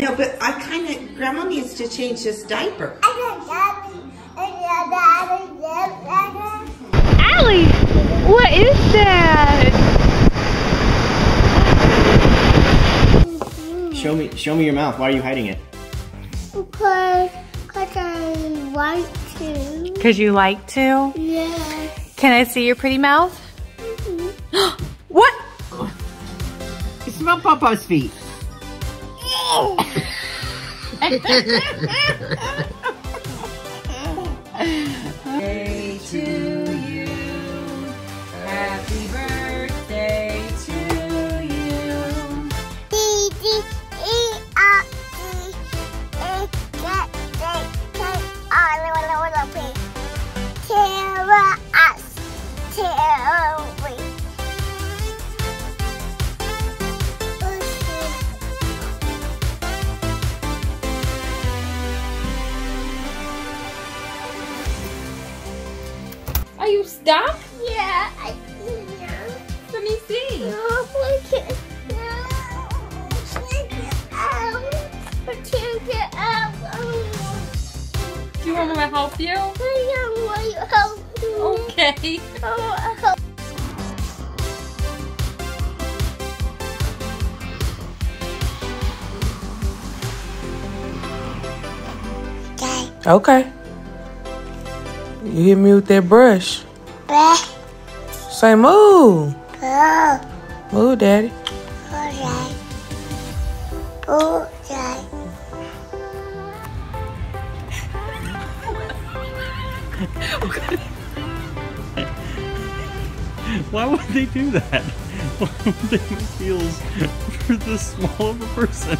No, but I kind of, Grandma needs to change this diaper. Allie, what is that? Show me, show me your mouth. Why are you hiding it? Because, because I want to. Because you like to? Yeah. Can I see your pretty mouth? Mm-hmm. what? You smell Papa's feet. Day to want me to help you? I don't you help me. Okay. I help. Okay. Okay. You hit me with that brush. Bleh. Say move. Oh, Move, daddy. alright. Alright. Why would they do that? Why would they make heels for this small of a person?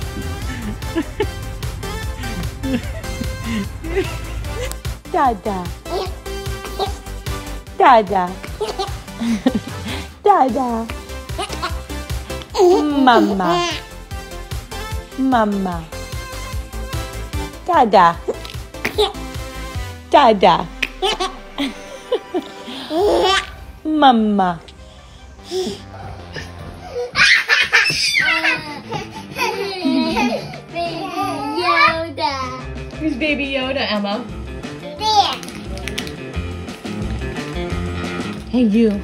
Dada. Dada. Dada. Mama. Mama. Dada. Dada. Mama. Yoda. Who's Baby Yoda, Emma? There. Hey, you.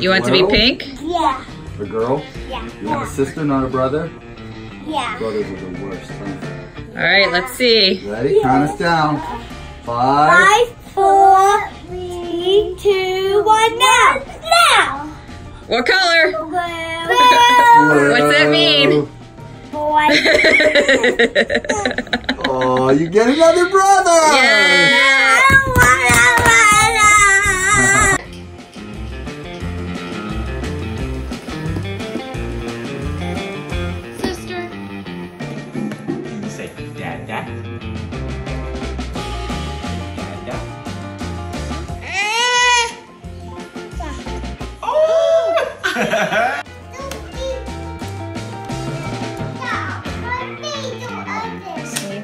You want to be pink? Yeah. A girl? Yeah. You want a sister, not a brother? Yeah. Brothers are the worst. Huh? All right, let's see. Ready? Count us down. Five. Five, four, three, two, one, now. Now. What color? Blue. What's that mean? Boy. Oh, you get another brother! Yeah. He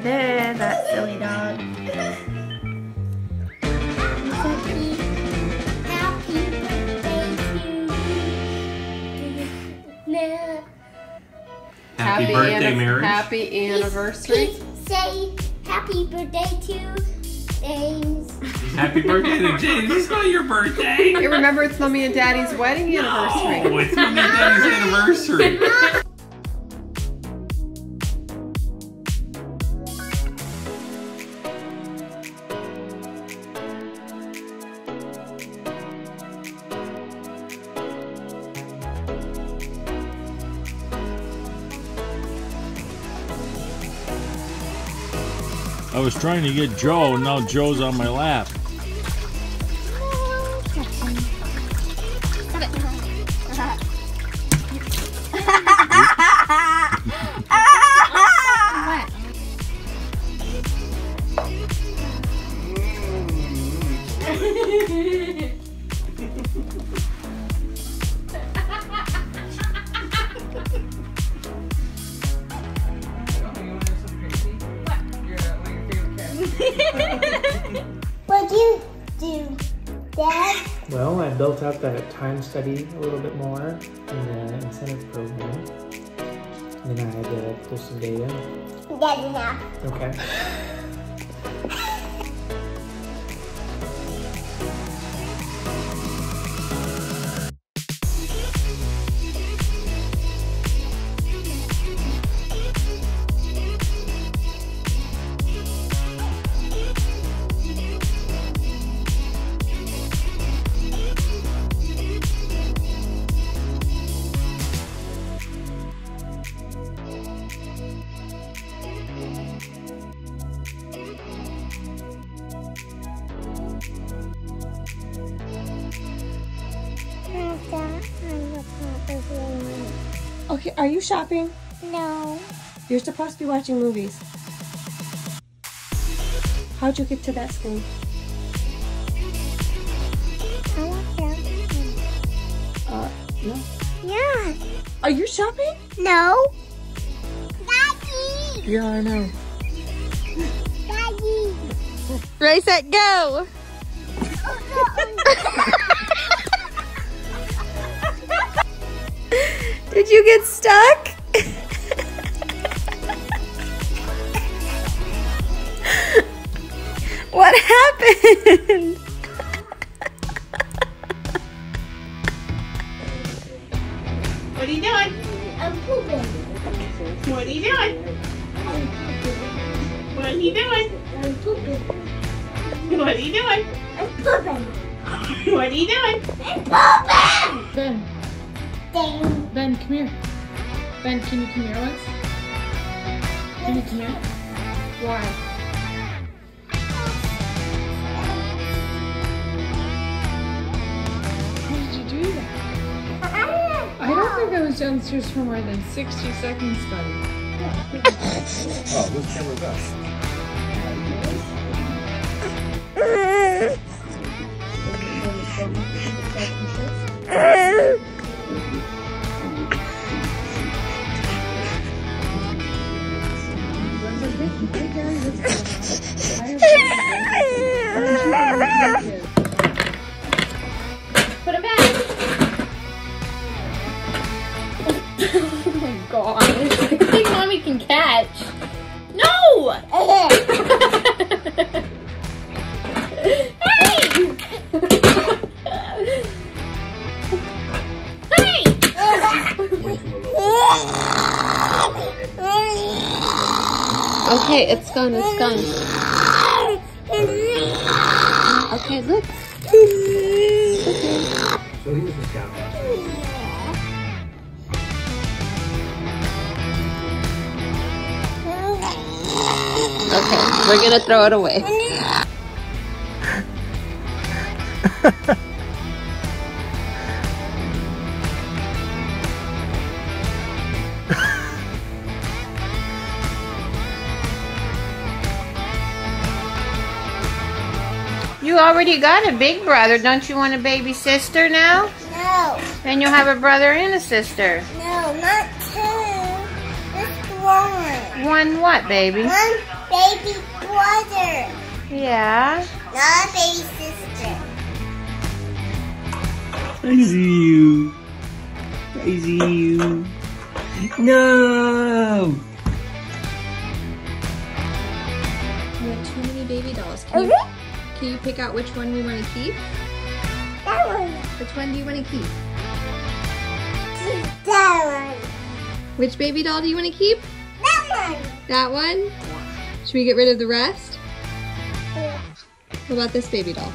did, that silly dog. Happy, birthday, Mary. Happy anniversary. Say happy birthday to James. Happy birthday to James. It's not your birthday. Hey, remember it's mommy and daddy's wedding anniversary. Oh, it's Mommy and Daddy's anniversary. I was trying to get Joe, and now Joe's on my lap. What'd you do, Dad? Well, I built out that time study a little bit more in the incentive program. And then I had to pull some data. That's enough. Okay. Okay, are you shopping? No. You're supposed to be watching movies. How'd you get to that screen? I. Uh, no. Yeah. Are you shopping? No. Daddy. Yeah, I know. Daddy. Ready, set, go! Did you get stuck? what happened? What are you doing? I'm pooping. What are you doing? What are you doing? I'm pooping. What are you doing? I'm pooping. What are you doing? I'm pooping. Ben, Ben, come here. Ben, can you come here once? Can you come here? Why? How did you do that? I don't think I was downstairs for more than 60 seconds, buddy. Oh, whose camera's that? Okay, it's gone, it's gone. Okay, look. Okay, we're gonna throw it away. You already got a big brother. Don't you want a baby sister now? No. Then you'll have a brother and a sister. No, not two. Just one. One what, baby? One baby brother. Yeah. Not a baby sister. I see you. I see you. No! We have too many baby dolls. Can you, can you pick out which one we want to keep? That one. Which one do you want to keep? That one. Which baby doll do you want to keep? That one. That one? Should we get rid of the rest? What about this baby doll?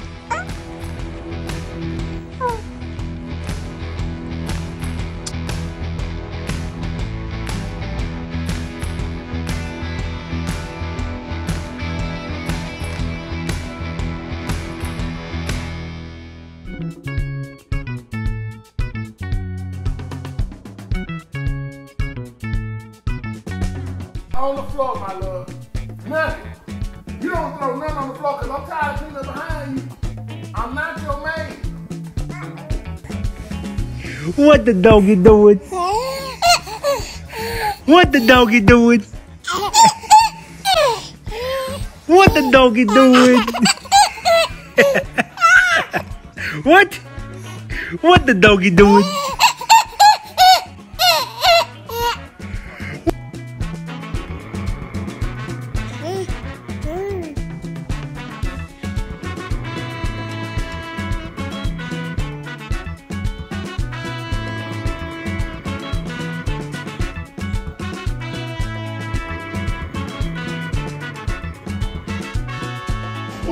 On the floor, my love. Nothing. You don't throw nothing on the floor because I'm tired of cleaning behind you. I'm not your maid. What the doggy doing? What the doggy doing? What the doggy doing? what? What the doggy doing?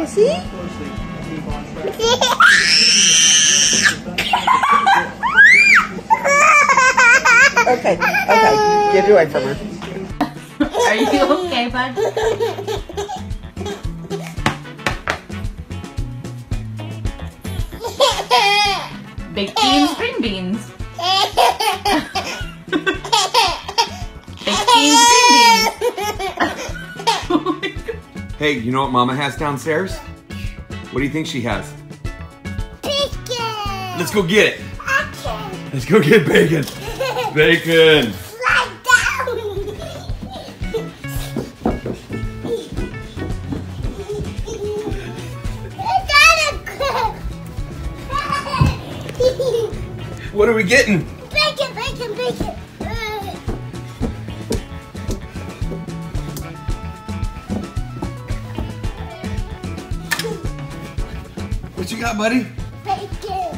You see? Okay, okay. Get away from her. Are you okay, bud? Baked beans, green beans. Hey, you know what Mama has downstairs? What do you think she has? Bacon. Let's go get it. Okay. Let's go get bacon. Bacon. Slide down. I gotta cook. What are we getting? Bacon, bacon, bacon. What you got, buddy? Bacon.